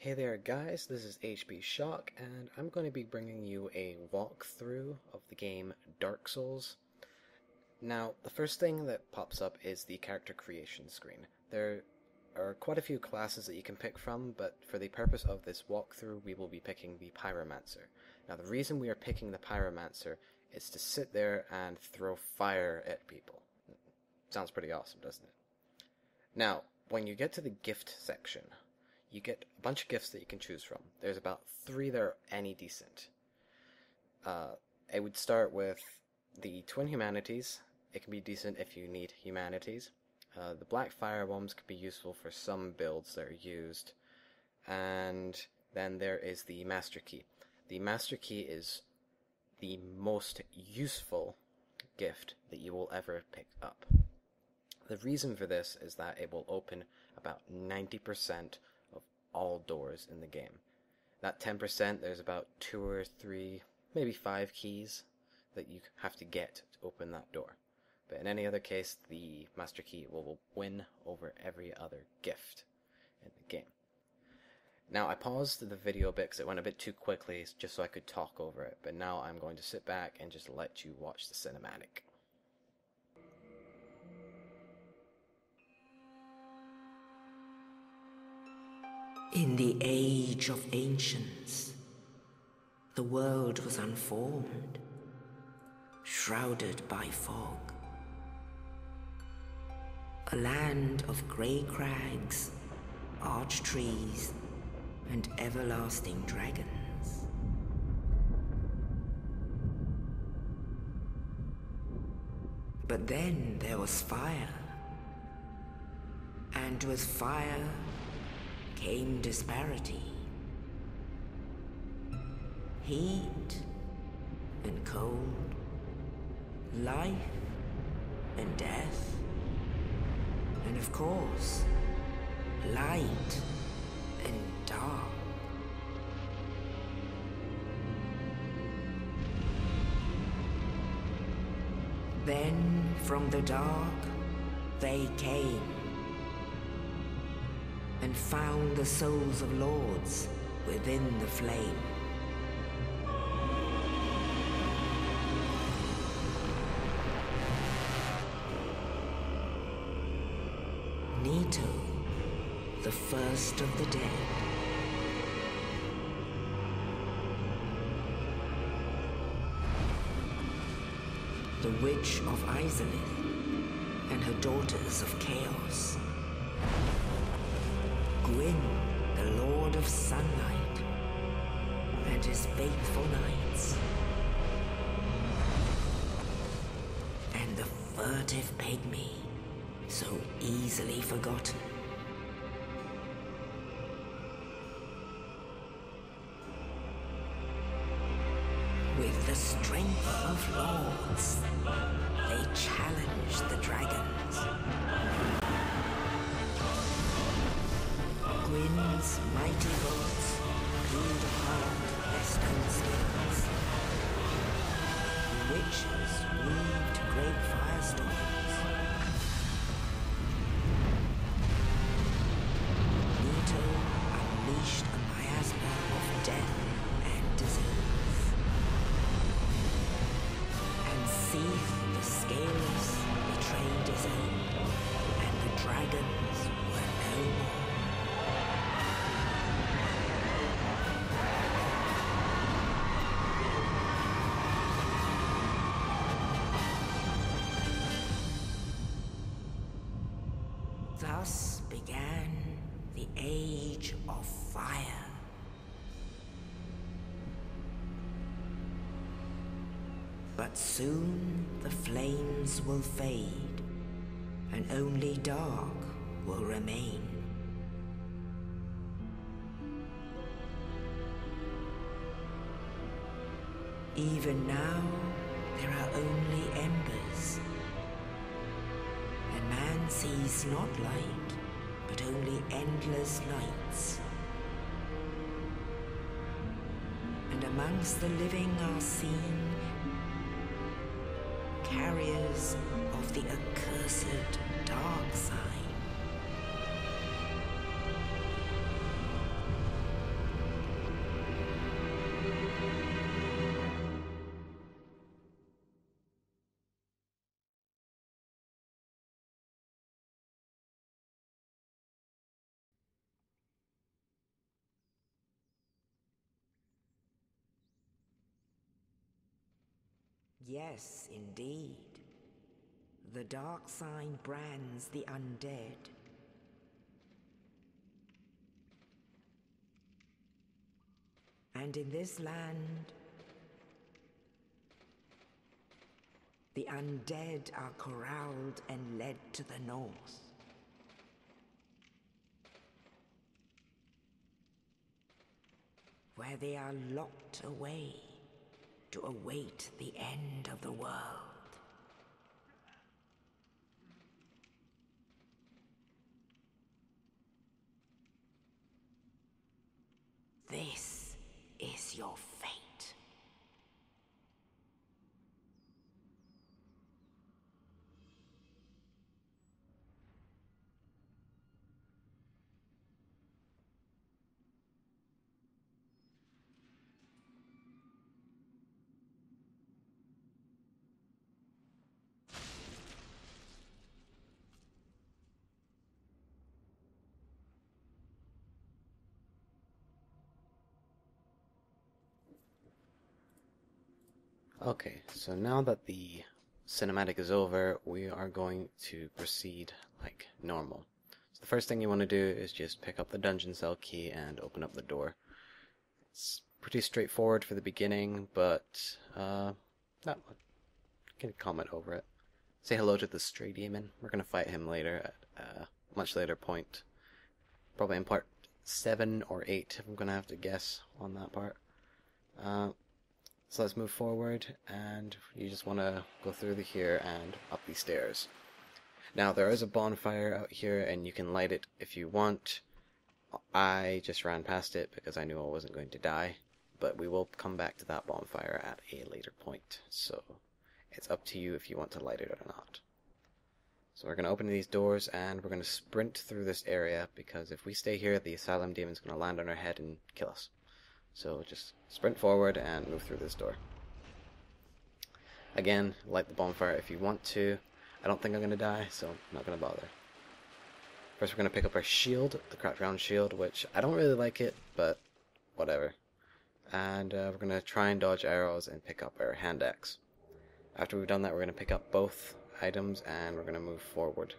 Hey there guys, this is HB Shock and I'm going to be bringing you a walkthrough of the game Dark Souls. Now, the first thing that pops up is the character creation screen. There are quite a few classes that you can pick from, but for the purpose of this walkthrough we will be picking the Pyromancer. Now the reason we are picking the Pyromancer is to sit there and throw fire at people. Sounds pretty awesome, doesn't it? Now, when you get to the gift section, you get a bunch of gifts that you can choose from. There's about three that are any decent. Uh, it would start with the Twin Humanities. It can be decent if you need humanities. Uh, the Black Fire Bombs can be useful for some builds that are used. And then there is the Master Key. The Master Key is the most useful gift that you will ever pick up. The reason for this is that it will open about 90% all doors in the game. That 10%, there's about two or three, maybe five keys that you have to get to open that door. But in any other case, the master key will win over every other gift in the game. Now, I paused the video a bit because it went a bit too quickly just so I could talk over it, but now I'm going to sit back and just let you watch the cinematic. In the age of ancients, the world was unformed, shrouded by fog. A land of grey crags, arch trees, and everlasting dragons. But then there was fire. And with fire came disparity. Heat and cold, life and death, and of course, light and dark. Then from the dark, they came and found the souls of lords within the flame. Nito, the first of the dead. The Witch of Izalith and her daughters of Chaos. Gwyn, the Lord of Sunlight, and his faithful knights. And the furtive pygmy, so easily forgotten. With the strength of lords, Mighty bolts glued hard their stone spears. The witches weaved great firestorms. But soon the flames will fade, and only dark will remain. Even now, there are only embers and man sees not light, but only endless nights. And amongst the living are seen carriers of the accursed dark sign. Yes, indeed. The dark sign brands the undead. And in this land, the undead are corralled and led to the north. Where they are locked away to await the end of the world. This is your fate. Okay, so now that the cinematic is over, we are going to proceed like normal. So the first thing you want to do is just pick up the dungeon cell key and open up the door. It's pretty straightforward for the beginning, but uh, not can comment over it. Say hello to the stray demon. We're gonna fight him later at a much later point, probably in part seven or eight. If I'm gonna have to guess on that part. Uh, so let's move forward, and you just want to go through the here and up these stairs. Now there is a bonfire out here, and you can light it if you want. I just ran past it because I knew I wasn't going to die, but we will come back to that bonfire at a later point. So it's up to you if you want to light it or not. So we're going to open these doors and we're going to sprint through this area because if we stay here, the asylum demon's going to land on our head and kill us. So just sprint forward and move through this door. Again, light the bonfire if you want to. I don't think I'm going to die, so I'm not going to bother. First we're going to pick up our shield, the cracked round shield, which I don't really like it, but whatever. And uh, we're going to try and dodge arrows and pick up our hand axe. After we've done that, we're going to pick up both items and we're going to move forward.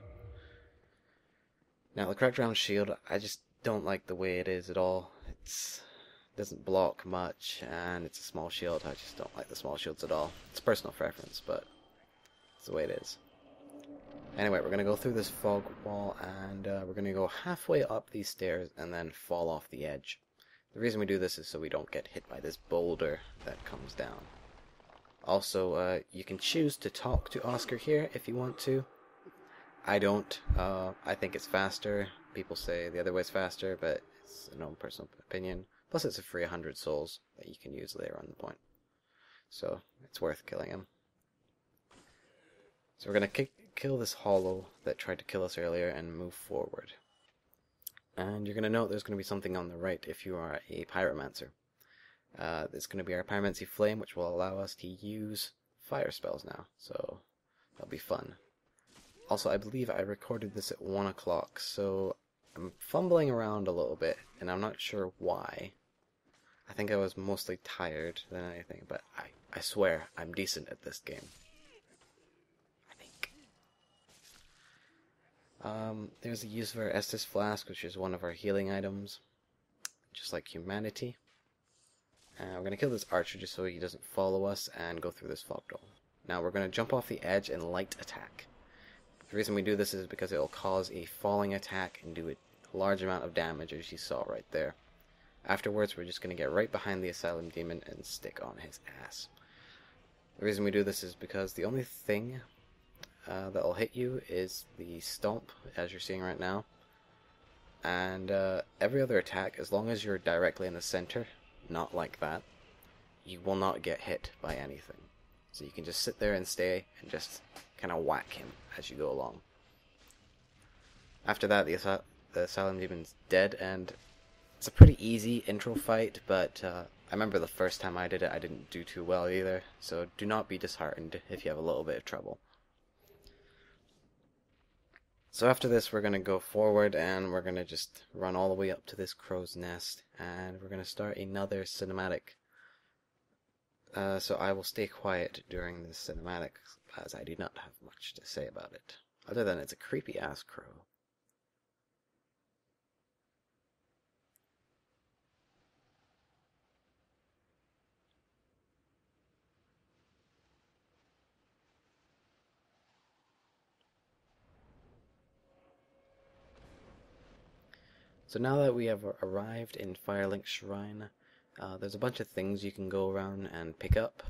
Now, the cracked round shield, I just don't like the way it is at all. It's doesn't block much, and it's a small shield. I just don't like the small shields at all. It's personal preference, but it's the way it is. Anyway, we're going to go through this fog wall, and uh, we're going to go halfway up these stairs and then fall off the edge. The reason we do this is so we don't get hit by this boulder that comes down. Also, uh, you can choose to talk to Oscar here if you want to. I don't. Uh, I think it's faster. People say the other way's faster, but it's an own personal opinion. Plus, it's a free 100 souls that you can use later on the point. So, it's worth killing him. So, we're going to kill this hollow that tried to kill us earlier and move forward. And you're going to note there's going to be something on the right if you are a pyromancer. Uh, there's going to be our pyromancy flame, which will allow us to use fire spells now. So, that'll be fun. Also, I believe I recorded this at 1 o'clock, so I'm fumbling around a little bit, and I'm not sure why. I think I was mostly tired than anything, but I, I swear I'm decent at this game. I think. Um, there's the use of our Estus Flask, which is one of our healing items, just like humanity. Uh, we're going to kill this archer just so he doesn't follow us and go through this fog door. Now we're going to jump off the edge and light attack. The reason we do this is because it will cause a falling attack and do a large amount of damage as you saw right there. Afterwards, we're just going to get right behind the Asylum Demon and stick on his ass. The reason we do this is because the only thing uh, that will hit you is the Stomp, as you're seeing right now. And uh, every other attack, as long as you're directly in the center, not like that, you will not get hit by anything. So you can just sit there and stay and just kind of whack him as you go along. After that, the, the Asylum Demon's dead, and it's a pretty easy intro fight, but uh, I remember the first time I did it, I didn't do too well either, so do not be disheartened if you have a little bit of trouble. So after this, we're going to go forward and we're going to just run all the way up to this crow's nest, and we're going to start another cinematic. Uh, so I will stay quiet during this cinematic, as I do not have much to say about it, other than it's a creepy ass crow. So now that we have arrived in Firelink Shrine, uh, there's a bunch of things you can go around and pick up.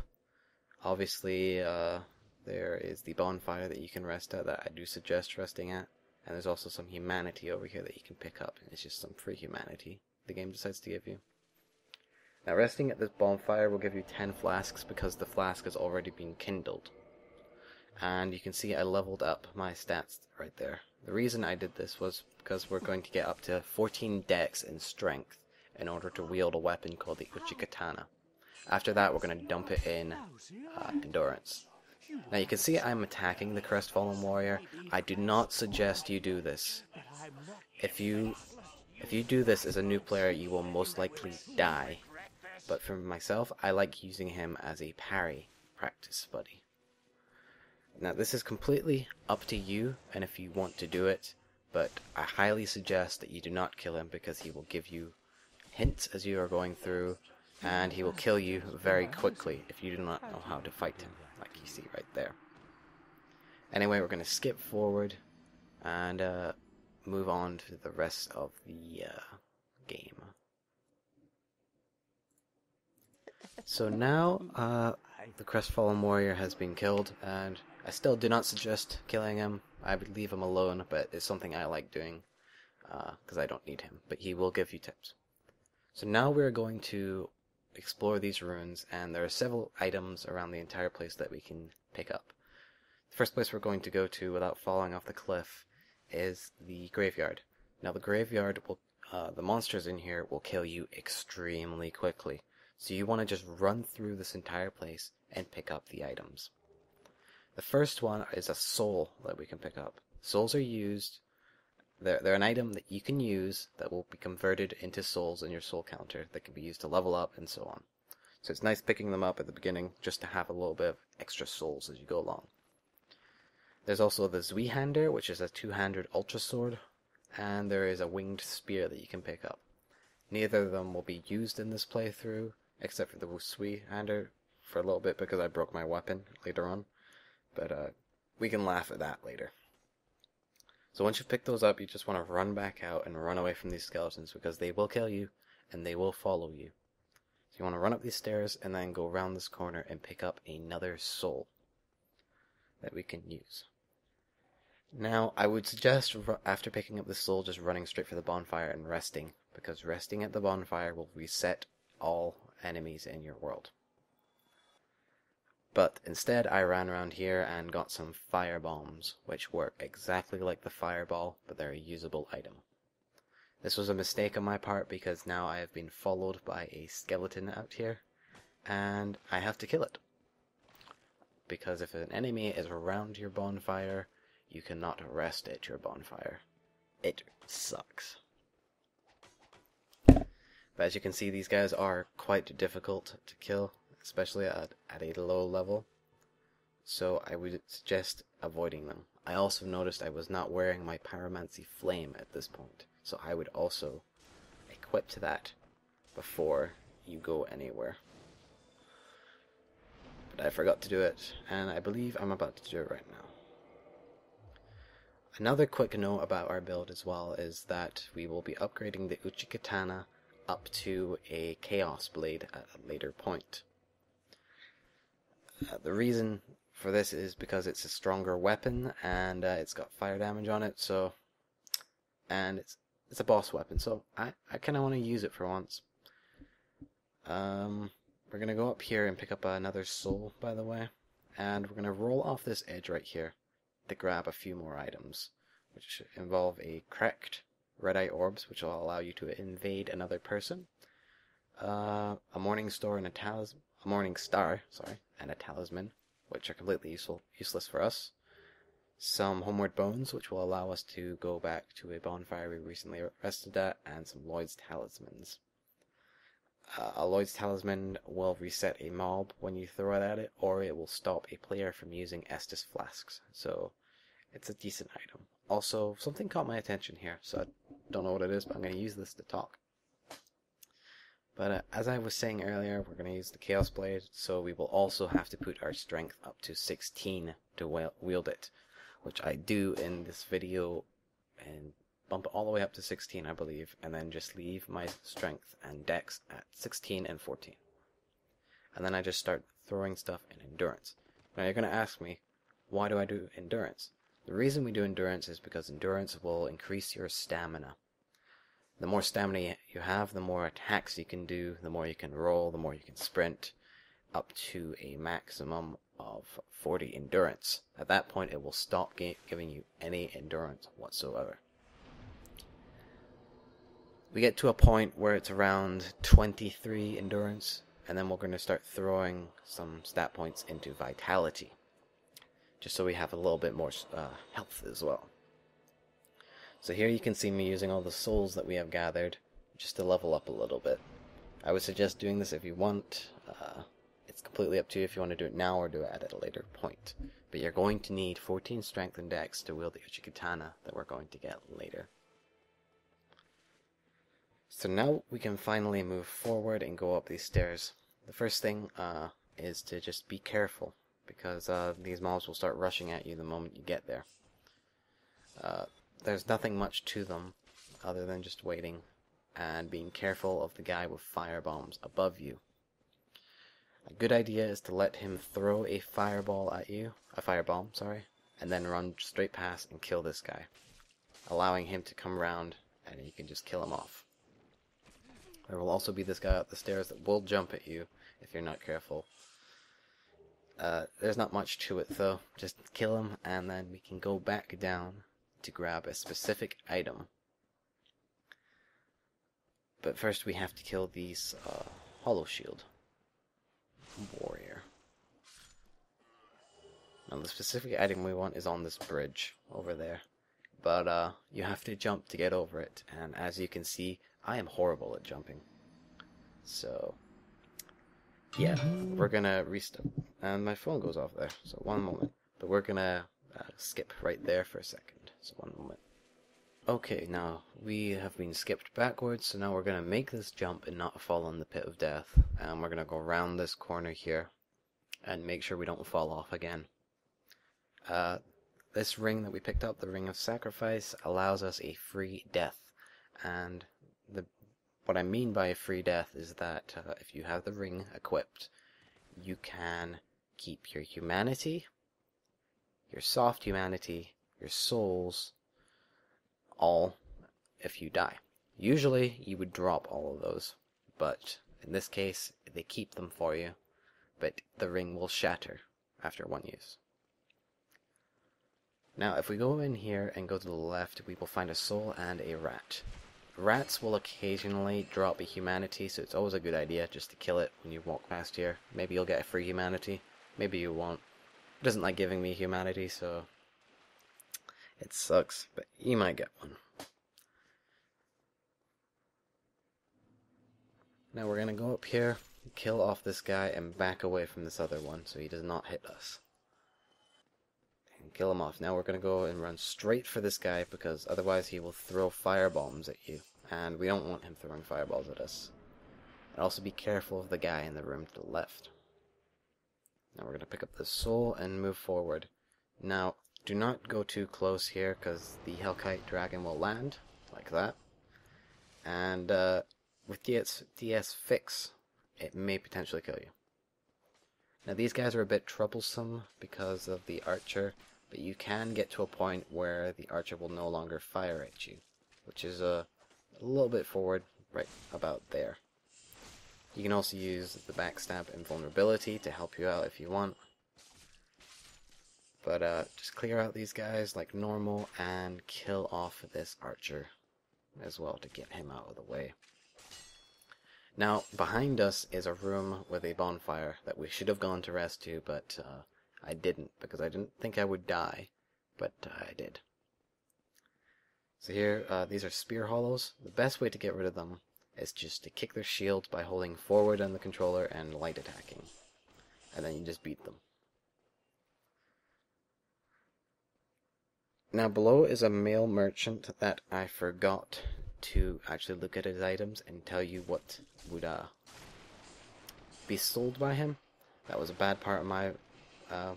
Obviously, uh, there is the bonfire that you can rest at that I do suggest resting at. And there's also some humanity over here that you can pick up. It's just some free humanity the game decides to give you. Now, resting at this bonfire will give you 10 flasks because the flask has already been kindled. And you can see I leveled up my stats right there. The reason I did this was because we're going to get up to 14 dex in strength in order to wield a weapon called the Uchigatana. After that, we're going to dump it in uh, endurance. Now you can see I'm attacking the Crestfallen Warrior. I do not suggest you do this. If you if you do this as a new player, you will most likely die. But for myself, I like using him as a parry practice buddy. Now this is completely up to you and if you want to do it, but I highly suggest that you do not kill him because he will give you hints as you are going through and he will kill you very quickly if you do not know how to fight him, like you see right there. Anyway, we're going to skip forward and uh, move on to the rest of the uh, game. So now, uh, the Crestfallen Warrior has been killed, and I still do not suggest killing him. I would leave him alone, but it's something I like doing because uh, I don't need him. But he will give you tips. So now we're going to explore these ruins, and there are several items around the entire place that we can pick up. The first place we're going to go to without falling off the cliff is the graveyard. Now the graveyard will, uh, the monsters in here will kill you extremely quickly. So you want to just run through this entire place and pick up the items. The first one is a soul that we can pick up. Souls are used, they're, they're an item that you can use that will be converted into souls in your soul counter that can be used to level up and so on. So it's nice picking them up at the beginning just to have a little bit of extra souls as you go along. There's also the Zweihander, which is a two-handed ultra sword, and there is a winged spear that you can pick up. Neither of them will be used in this playthrough, except for the Zweihander for a little bit because I broke my weapon later on. But uh, we can laugh at that later. So once you pick those up, you just want to run back out and run away from these skeletons because they will kill you and they will follow you. So you want to run up these stairs and then go around this corner and pick up another soul that we can use. Now, I would suggest after picking up the soul, just running straight for the bonfire and resting, because resting at the bonfire will reset all enemies in your world. But instead, I ran around here and got some fire bombs, which work exactly like the fireball, but they're a usable item. This was a mistake on my part because now I have been followed by a skeleton out here, and I have to kill it. Because if an enemy is around your bonfire, you cannot rest at your bonfire. It sucks. But as you can see, these guys are quite difficult to kill especially at, at a low level. So I would suggest avoiding them. I also noticed I was not wearing my Pyromancy Flame at this point, so I would also equip to that before you go anywhere. But I forgot to do it, and I believe I'm about to do it right now. Another quick note about our build as well is that we will be upgrading the Uchigatana up to a Chaos Blade at a later point. Uh, the reason for this is because it's a stronger weapon and uh, it's got fire damage on it, so and it's it's a boss weapon, so I I kind of want to use it for once. Um, we're gonna go up here and pick up another soul, by the way, and we're gonna roll off this edge right here to grab a few more items, which involve a cracked red eye orbs, which will allow you to invade another person, uh, a morning star and a talisman, a morning star, sorry, and a talisman, which are completely useful, useless for us. Some homeward bones, which will allow us to go back to a bonfire we recently rested at, and some Lloyd's talismans. Uh, Lloyd's Talisman will reset a mob when you throw it at it, or it will stop a player from using Estus Flasks. So it's a decent item. Also, something caught my attention here, so I don't know what it is, but I'm going to use this to talk. But uh, as I was saying earlier, we're going to use the Chaos Blade, so we will also have to put our strength up to 16 to wield it, which I do in this video and bump it all the way up to 16, I believe, and then just leave my strength and dex at 16 and 14. And then I just start throwing stuff in endurance. Now you're going to ask me, why do I do endurance? The reason we do endurance is because endurance will increase your stamina. The more stamina you have, the more attacks you can do, the more you can roll, the more you can sprint, up to a maximum of 40 endurance. At that point, it will stop giving you any endurance whatsoever we get to a point where it's around 23 endurance, and then we're going to start throwing some stat points into vitality, just so we have a little bit more uh, health as well. So here you can see me using all the souls that we have gathered, just to level up a little bit. I would suggest doing this if you want. Uh, it's completely up to you if you want to do it now or do it at a later point. But you're going to need 14 strength and dex to wield the Uchigatana that we're going to get later. So now we can finally move forward and go up these stairs. The first thing uh, is to just be careful because uh, these mobs will start rushing at you the moment you get there. Uh, there's nothing much to them other than just waiting and being careful of the guy with fire bombs above you. A good idea is to let him throw a fireball at you, a firebomb, sorry, and then run straight past and kill this guy, allowing him to come around and you can just kill him off. There will also be this guy up the stairs that will jump at you if you're not careful. Uh, there's not much to it though. Just kill him and then we can go back down to grab a specific item. But first we have to kill these uh, Hollow Shield Warrior. Now the specific item we want is on this bridge over there. But uh, you have to jump to get over it, and as you can see, I am horrible at jumping. So, yeah, we're gonna restart. And my phone goes off there, so one moment. But we're gonna uh, skip right there for a second. So, one moment. Okay, now we have been skipped backwards, so now we're gonna make this jump and not fall in the pit of death. And we're gonna go around this corner here and make sure we don't fall off again. Uh, this ring that we picked up, the Ring of Sacrifice, allows us a free death. And the what I mean by a free death is that uh, if you have the ring equipped, you can keep your humanity, your soft humanity, your souls, all if you die. Usually you would drop all of those, but in this case they keep them for you, but the ring will shatter after one use. Now if we go in here and go to the left, we will find a soul and a rat. Rats will occasionally drop a humanity, so it's always a good idea just to kill it when you walk past here. Maybe you'll get a free humanity, maybe you won't. It doesn't like giving me humanity, so it sucks, but you might get one. Now we're gonna go up here, kill off this guy, and back away from this other one so he does not hit us and kill him off. Now we're to go and run straight for this guy because otherwise he will throw fire bombs at you. And we don't want him throwing fireballs at us. And also be careful of the guy in the room to the left. Now we're to pick up the soul and move forward. Now, do not go too close here because the Hellkite Dragon will land, like that. And uh, with DS, DS Fix, it may potentially kill you. Now these guys are a bit troublesome because of the archer, but you can get to a point where the archer will no longer fire at you, which is a, a little bit forward, right about there. You can also use the backstab invulnerability to help you out if you want. But uh, just clear out these guys like normal and kill off this archer as well to get him out of the way. Now, behind us is a room with a bonfire that we should have gone to rest to, but uh, I didn't because I didn't think I would die, but uh, I did. So here, uh, these are spear hollows. The best way to get rid of them is just to kick their shields by holding forward on the controller and light attacking. And then you just beat them. Now below is a male merchant that I forgot to actually look at his items and tell you what would uh, be sold by him. That was a bad part of my uh,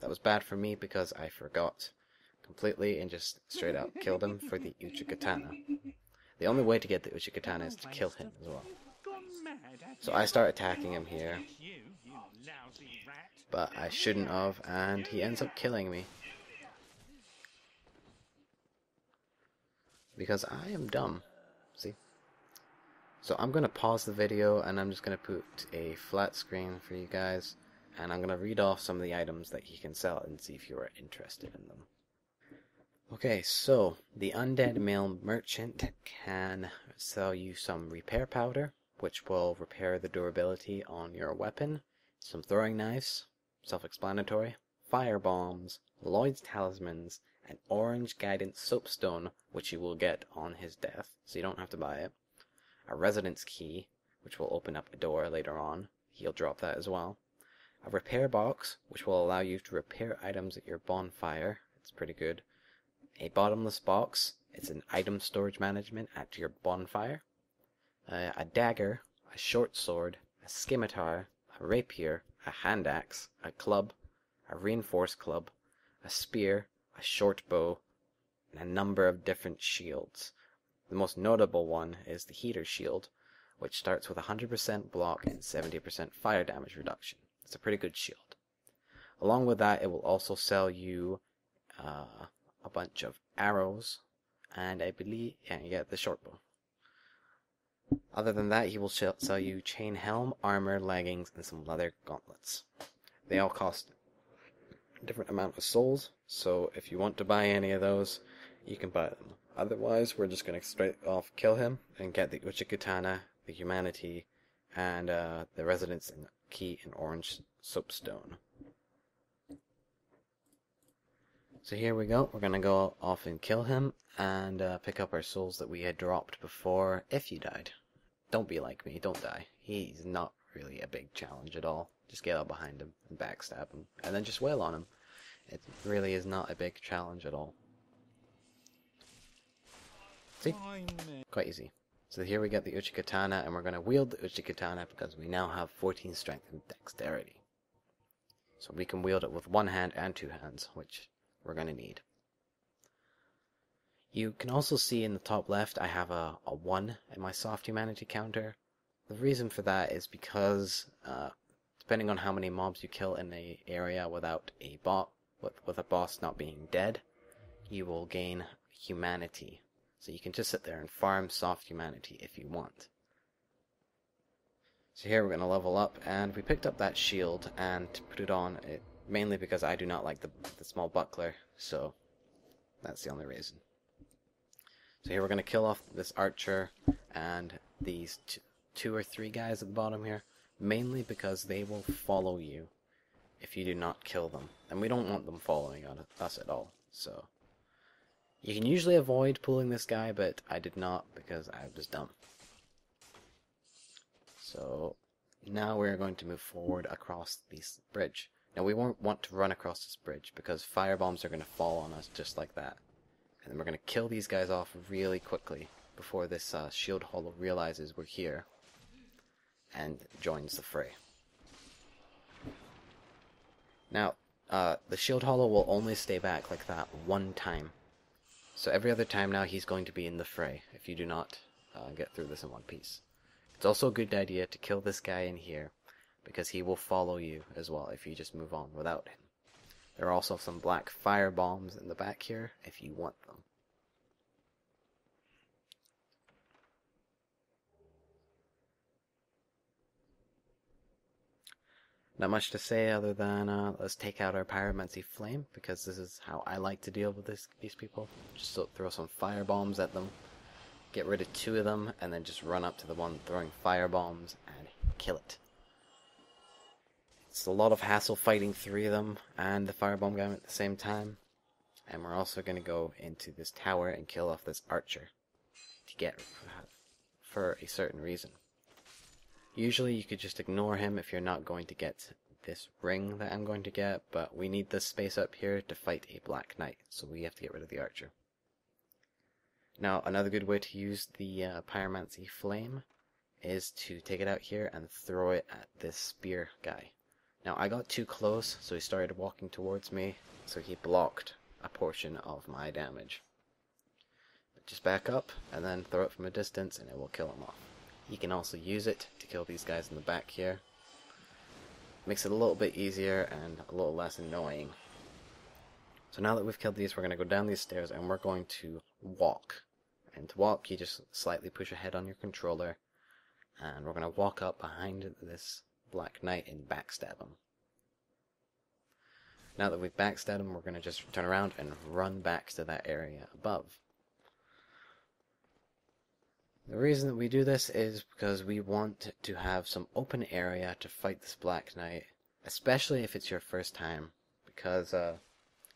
that was bad for me because I forgot completely and just straight out killed him for the Uchigatana. The only way to get the Uchigatana is to kill him as well. So I start attacking him here, but I shouldn't have, and he ends up killing me. Because I am dumb. See? So I'm going to pause the video and I'm just going to put a flat screen for you guys and I'm going to read off some of the items that he can sell and see if you are interested in them. Okay, so the undead male merchant can sell you some repair powder, which will repair the durability on your weapon, some throwing knives, self-explanatory, fire bombs, Lloyd's talismans, an orange guidance soapstone, which you will get on his death, so you don't have to buy it, a residence key, which will open up a door later on, he'll drop that as well, a repair box, which will allow you to repair items at your bonfire. It's pretty good. A bottomless box. It's an item storage management at your bonfire. Uh, a dagger, a short sword, a scimitar, a rapier, a hand axe, a club, a reinforced club, a spear, a short bow, and a number of different shields. The most notable one is the heater shield, which starts with 100% block and 70% fire damage reduction. It's a pretty good shield. Along with that, it will also sell you uh, a bunch of arrows, and I believe, yeah, you get the short bow. Other than that, he will sell you chain helm, armor, leggings, and some leather gauntlets. They all cost different amount of souls, so if you want to buy any of those, you can buy them. Otherwise, we're just to straight off kill him and get the Uchigatana, the Humanity, and uh, the Residence Key and Orange Soapstone. So here we go. We're to go off and kill him and uh, pick up our souls that we had dropped before if you died. Don't be like me. Don't die. He's not really a big challenge at all. Just get up behind him and backstab him and then just wail on him. It really is not a big challenge at all. See? Quite easy. So here we get the Uchigatana, and we're going to wield the Uchigatana because we now have 14 strength and dexterity. So we can wield it with one hand and two hands, which we're going to need. You can also see in the top left I have a, a 1 in my soft humanity counter. The reason for that is because uh, depending on how many mobs you kill in a area without a bot, with, with a boss not being dead, you will gain humanity so you can just sit there and farm soft humanity if you want. So here we're going to level up, and we picked up that shield and put it on, it, mainly because I do not like the, the small buckler, so that's the only reason. So here we're going to kill off this archer and these two or three guys at the bottom here, mainly because they will follow you if you do not kill them. And we don't want them following us at all, so... You can usually avoid pulling this guy, but I did not because I was dumb. So now we're going to move forward across this bridge. Now we won't want to run across this bridge because fire bombs are going to fall on us just like that. And then we're going to kill these guys off really quickly before this uh, shield hollow realizes we're here and joins the fray. Now, uh, the shield hollow will only stay back like that one time so every other time now he's going to be in the fray if you do not uh, get through this in one piece. It's also a good idea to kill this guy in here because he will follow you as well if you just move on without him. There are also some black fire bombs in the back here if you want them. Not much to say other than uh, let's take out our Pyromancy Flame, because this is how I like to deal with this, these people. Just throw some fire bombs at them, get rid of two of them, and then just run up to the one throwing fire bombs and kill it. It's a lot of hassle fighting three of them and the firebomb guy at the same time. And we're also going to go into this tower and kill off this archer to get for a certain reason. Usually you could just ignore him if you're not going to get this ring that I'm going to get, but we need this space up here to fight a Black Knight, so we have to get rid of the archer. Now, another good way to use the uh, Pyromancy Flame is to take it out here and throw it at this spear guy. Now, I got too close, so he started walking towards me, so he blocked a portion of my damage. Just back up, and then throw it from a distance, and it will kill him off. You can also use it to kill these guys in the back here. Makes it a little bit easier and a little less annoying. So now that we've killed these, we're going to go down these stairs and we're going to walk. And to walk, you just slightly push ahead on your controller, and we're going to walk up behind this Black Knight and backstab him. Now that we've backstabbed him, we're going to just turn around and run back to that area above. The reason that we do this is because we want to have some open area to fight this Black Knight, especially if it's your first time, because uh,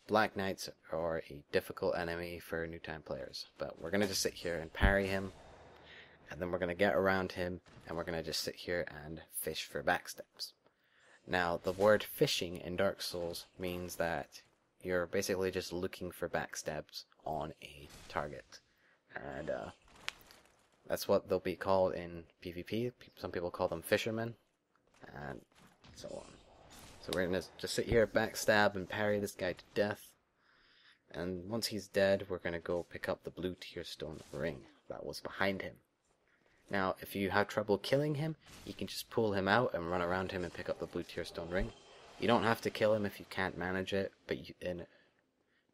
Black Knights are a difficult enemy for new time players. But we're going to just sit here and parry him, and then we're going to get around him, and we're going to just sit here and fish for backstabs. Now, the word fishing in Dark Souls means that you're basically just looking for backstabs on a target. And uh, that's what they'll be called in PvP. Some people call them fishermen, and so on. So we're gonna just sit here, backstab, and parry this guy to death. And once he's dead, we're gonna go pick up the blue tearstone ring that was behind him. Now, if you have trouble killing him, you can just pull him out and run around him and pick up the blue tearstone ring. You don't have to kill him if you can't manage it, but you in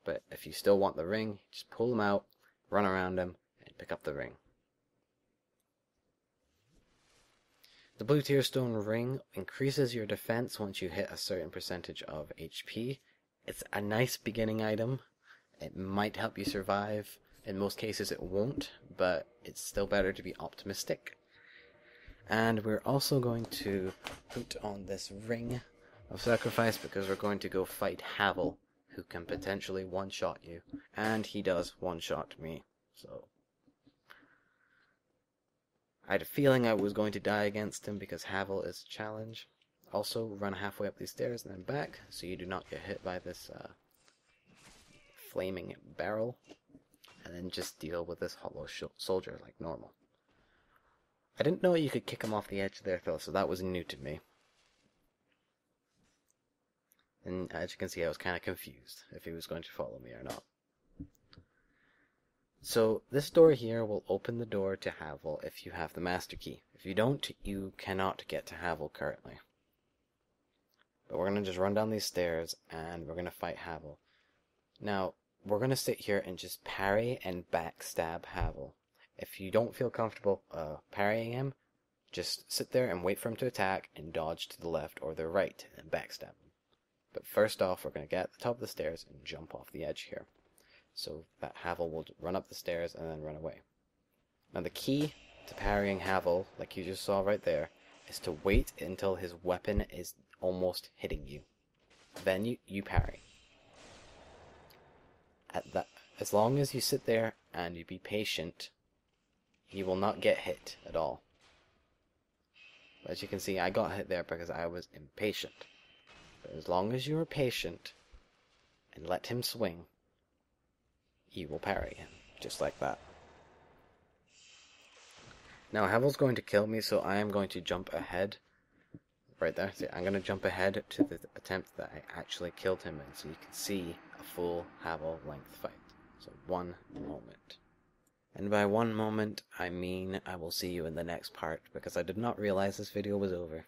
but if you still want the ring, just pull him out, run around him, and pick up the ring. The blue tearstone ring increases your defense once you hit a certain percentage of HP. It's a nice beginning item. It might help you survive. In most cases it won't, but it's still better to be optimistic. And we're also going to put on this ring of sacrifice because we're going to go fight Havel, who can potentially one-shot you. And he does one-shot me, so I had a feeling I was going to die against him because Havel is a challenge. Also, run halfway up these stairs and then back, so you do not get hit by this uh, flaming barrel. And then just deal with this hollow soldier like normal. I didn't know you could kick him off the edge there, though, so that was new to me. And as you can see, I was kind of confused if he was going to follow me or not. So this door here will open the door to Havel if you have the master key. If you don't, you cannot get to Havel currently. But we're going to just run down these stairs and we're going to fight Havel. Now, we're going to sit here and just parry and backstab Havel. If you don't feel comfortable uh, parrying him, just sit there and wait for him to attack and dodge to the left or the right and backstab him. But first off, we're going to get at the top of the stairs and jump off the edge here so that Havel will run up the stairs and then run away. Now the key to parrying Havel, like you just saw right there, is to wait until his weapon is almost hitting you. Then you, you parry. At that, as long as you sit there and you be patient, he will not get hit at all. As you can see, I got hit there because I was impatient. But as long as you are patient and let him swing, you will parry him, just like that. Now Havel's going to kill me, so I am going to jump ahead. Right there, see, I'm going to jump ahead to the attempt that I actually killed him in, so you can see a full Havel length fight. So one moment. And by one moment, I mean I will see you in the next part, because I did not realize this video was over.